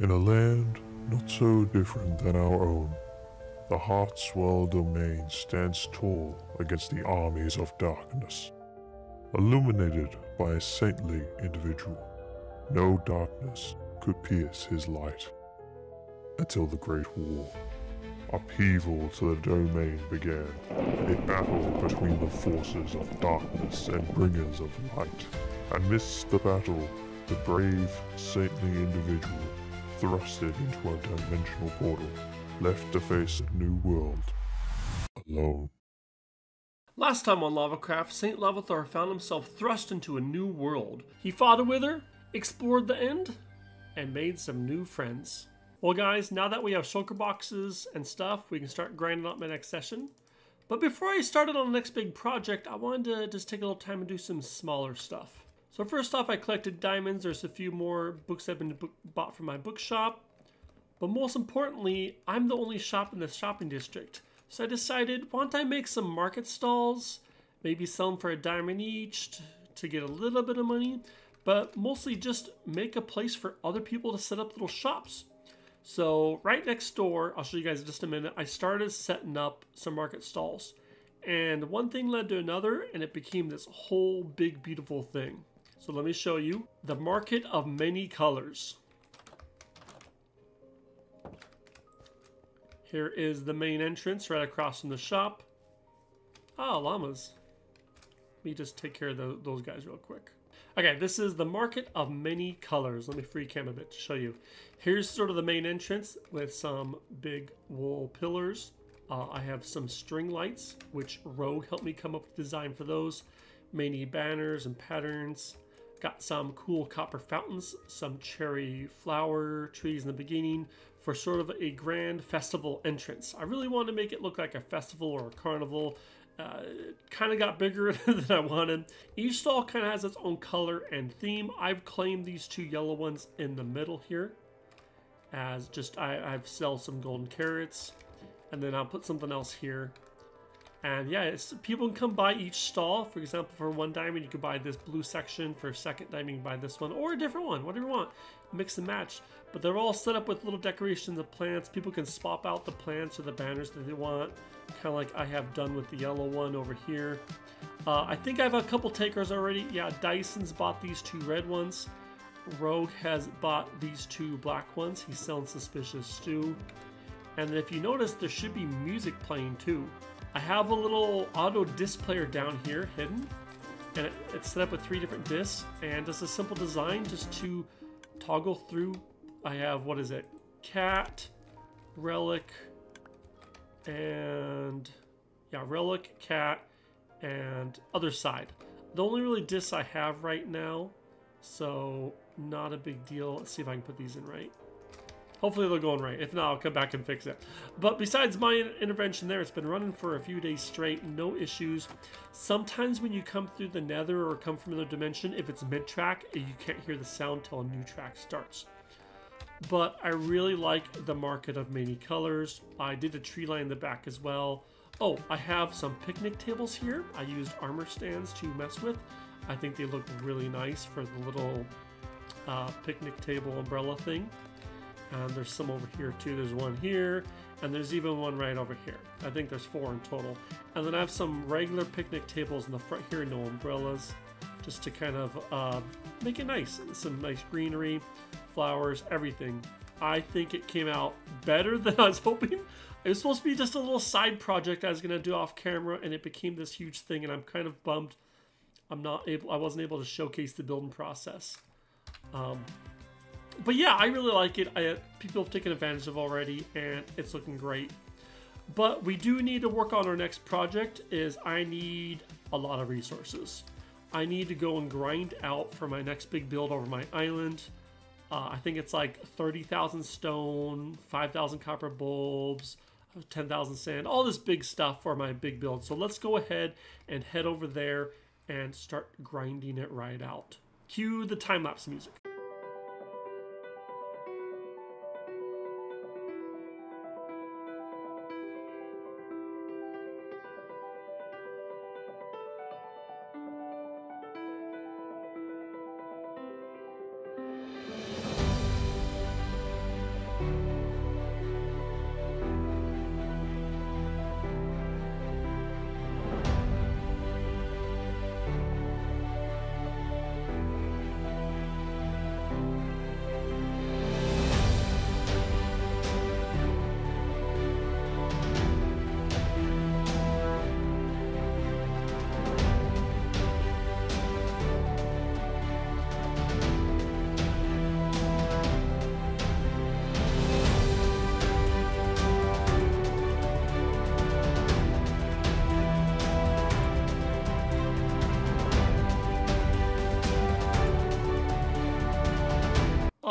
In a land not so different than our own, the Heartswell domain stands tall against the armies of darkness. Illuminated by a saintly individual, no darkness could pierce his light. Until the Great War, upheaval to the domain began, a battle between the forces of darkness and bringers of light. Amidst the battle, the brave, saintly individual thrusted into a dimensional portal, left to face a new world. Alone. Last time on Lavacraft, St. Lavathor found himself thrust into a new world. He fought a wither, explored the end, and made some new friends. Well, guys, now that we have shulker boxes and stuff, we can start grinding up my next session. But before I started on the next big project, I wanted to just take a little time and do some smaller stuff. So first off, I collected diamonds. There's a few more books that have been bought from my bookshop. But most importantly, I'm the only shop in the shopping district. So I decided, why don't I make some market stalls, maybe sell them for a diamond each to, to get a little bit of money, but mostly just make a place for other people to set up little shops. So right next door, I'll show you guys in just a minute, I started setting up some market stalls. And one thing led to another, and it became this whole big, beautiful thing. So let me show you the market of many colors. Here is the main entrance right across from the shop. Ah, llamas. Let me just take care of the, those guys real quick. Okay, this is the market of many colors. Let me free cam a bit to show you. Here's sort of the main entrance with some big wool pillars. Uh, I have some string lights, which Rogue helped me come up with design for those. Many banners and patterns. Got some cool copper fountains, some cherry flower trees in the beginning for sort of a grand festival entrance. I really wanted to make it look like a festival or a carnival. Uh, kind of got bigger than I wanted. Each stall kind of has its own color and theme. I've claimed these two yellow ones in the middle here as just I, I've sell some golden carrots and then I'll put something else here and yeah, people can come buy each stall. For example, for one diamond, you could buy this blue section. For second diamond, you can buy this one or a different one, whatever you want. Mix and match. But they're all set up with little decorations of plants. People can swap out the plants or the banners that they want, kind of like I have done with the yellow one over here. Uh, I think I have a couple takers already. Yeah, Dyson's bought these two red ones. Rogue has bought these two black ones. He's selling Suspicious Stew. And if you notice, there should be music playing too. I have a little auto disc player down here hidden and it, it's set up with three different discs and it's a simple design just to toggle through. I have, what is it? Cat, Relic, and yeah, Relic, Cat, and other side. The only really discs I have right now, so not a big deal. Let's see if I can put these in right. Hopefully they're going right. If not, I'll come back and fix it. But besides my intervention there, it's been running for a few days straight, no issues. Sometimes when you come through the nether or come from another dimension, if it's mid-track, you can't hear the sound till a new track starts. But I really like the market of many colors. I did a tree line in the back as well. Oh, I have some picnic tables here. I used armor stands to mess with. I think they look really nice for the little uh, picnic table umbrella thing. And there's some over here too. There's one here, and there's even one right over here. I think there's four in total. And then I have some regular picnic tables in the front here, no umbrellas, just to kind of uh, make it nice. Some nice greenery, flowers, everything. I think it came out better than I was hoping. It was supposed to be just a little side project I was gonna do off camera, and it became this huge thing. And I'm kind of bummed I'm not able. I wasn't able to showcase the building process. Um, but yeah, I really like it. I, people have taken advantage of already, and it's looking great. But we do need to work on our next project. Is I need a lot of resources. I need to go and grind out for my next big build over my island. Uh, I think it's like 30,000 stone, 5,000 copper bulbs, 10,000 sand, all this big stuff for my big build. So let's go ahead and head over there and start grinding it right out. Cue the time-lapse music.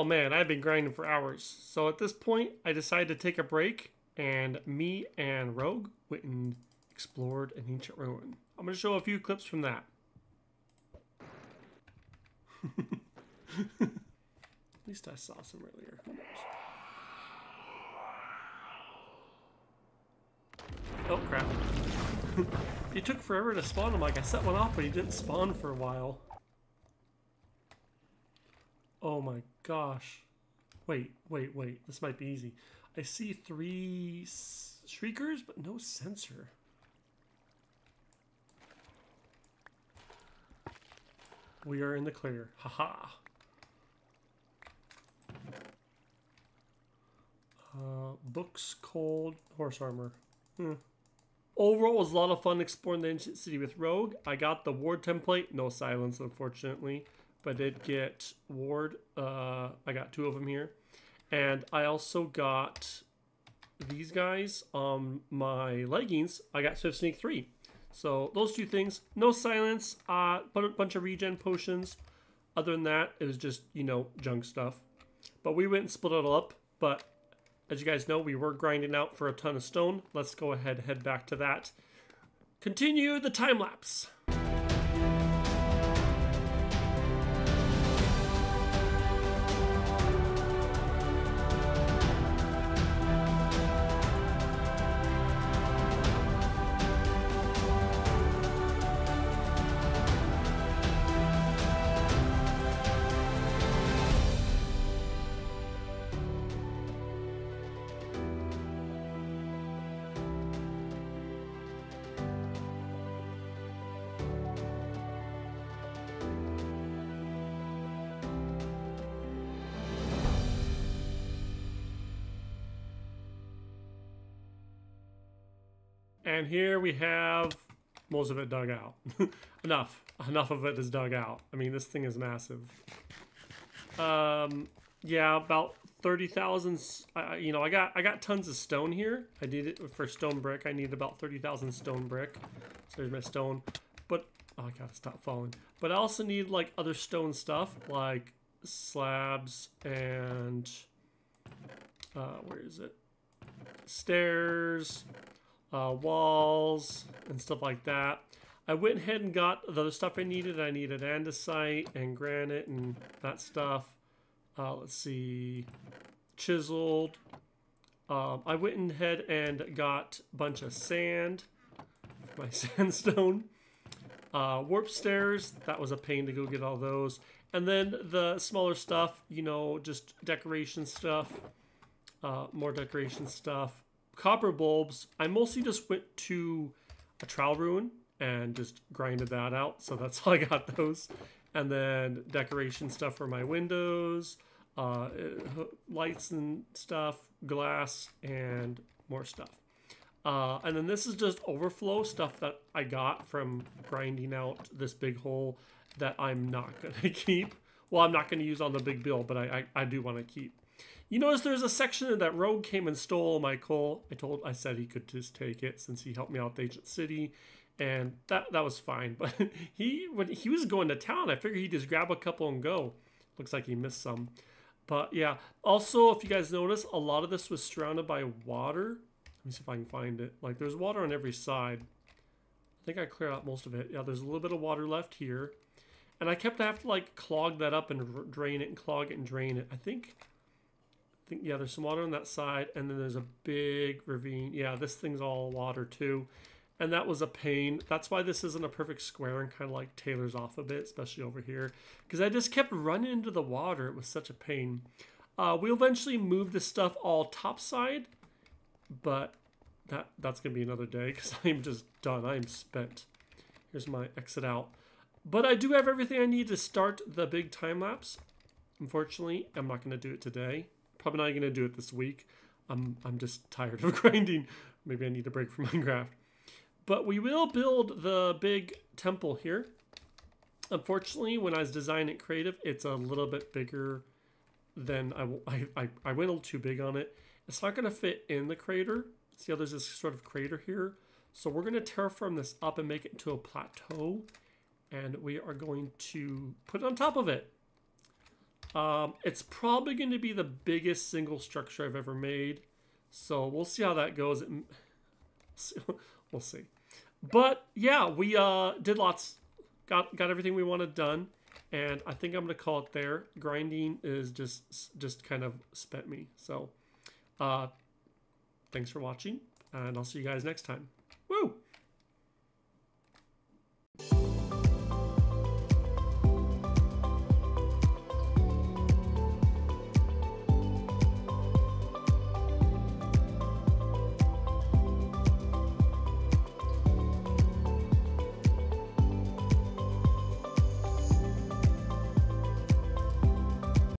Oh man, I've been grinding for hours. So at this point, I decided to take a break, and me and Rogue went and explored an ancient ruin. I'm going to show a few clips from that. At least I saw some earlier. Oh crap. it took forever to spawn him. Like I set one off, but he didn't spawn for a while. Oh my gosh. Wait, wait, wait. This might be easy. I see three shriekers, but no sensor. We are in the clear. Haha. Uh, books, cold, horse armor. Hmm. Overall, was a lot of fun exploring the ancient city with Rogue. I got the ward template, no silence, unfortunately, I did get ward. Uh, I got two of them here, and I also got these guys on my leggings. I got Swift Sneak three. So those two things, no silence, uh, but a bunch of regen potions. Other than that, it was just you know junk stuff. But we went and split it all up. But as you guys know, we were grinding out for a ton of stone. Let's go ahead head back to that. Continue the time lapse. And here we have most of it dug out. Enough. Enough of it is dug out. I mean, this thing is massive. Um, yeah, about 30,000, uh, you know, I got I got tons of stone here. I need it for stone brick. I need about 30,000 stone brick. So there's my stone. But, oh, I gotta stop falling. But I also need, like, other stone stuff, like slabs and, uh, where is it? Stairs, uh, walls and stuff like that. I went ahead and got the stuff I needed. I needed andesite and granite and that stuff. Uh, let's see, chiseled. Um, I went ahead and got a bunch of sand, my sandstone. Uh, warp stairs, that was a pain to go get all those. And then the smaller stuff, you know, just decoration stuff, uh, more decoration stuff, copper bulbs, I mostly just went to a trial ruin and just grinded that out. So that's how I got those. And then decoration stuff for my windows, uh, lights and stuff, glass, and more stuff. Uh, and then this is just overflow stuff that I got from grinding out this big hole that I'm not going to keep. Well, I'm not going to use on the big bill, but I, I, I do want to keep. You notice there's a section that Rogue came and stole my. I told, I said he could just take it since he helped me out the ancient city, and that that was fine. But he when he was going to town, I figured he'd just grab a couple and go. Looks like he missed some. But yeah, also if you guys notice, a lot of this was surrounded by water. Let me see if I can find it. Like there's water on every side. I think I cleared out most of it. Yeah, there's a little bit of water left here. And I kept having to like clog that up and drain it and clog it and drain it. I think think, yeah, there's some water on that side, and then there's a big ravine. Yeah, this thing's all water too. And that was a pain. That's why this isn't a perfect square and kind of like tailors off a bit, especially over here. Because I just kept running into the water. It was such a pain. Uh, we'll eventually move this stuff all topside, but that that's going to be another day because I'm just done. I'm spent. Here's my exit out. But I do have everything I need to start the big time lapse. Unfortunately, I'm not going to do it today. Probably not going to do it this week. I'm, I'm just tired of grinding. Maybe I need a break from Minecraft. But we will build the big temple here. Unfortunately, when I was designing it creative, it's a little bit bigger than I, I, I went a little too big on it. It's not going to fit in the crater. See how there's this sort of crater here? So we're going to terraform this up and make it into a plateau. And we are going to put it on top of it. Um, it's probably going to be the biggest single structure I've ever made. So we'll see how that goes. we'll see. But yeah, we uh, did lots, got got everything we wanted done, and I think I'm gonna call it there. Grinding is just just kind of spent me. So, uh, thanks for watching, and I'll see you guys next time. Woo!